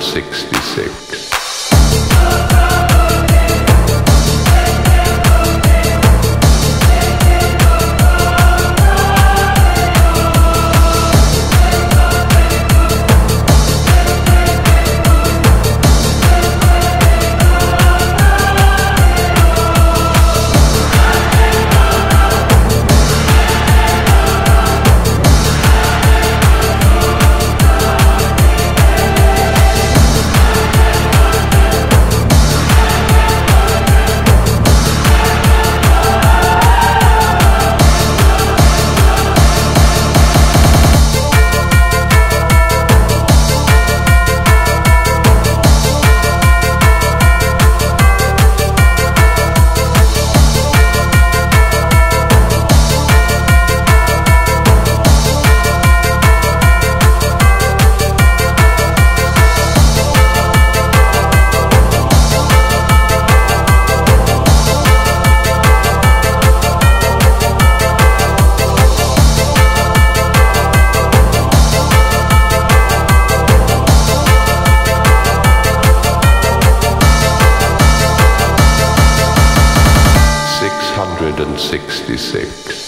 166. 166.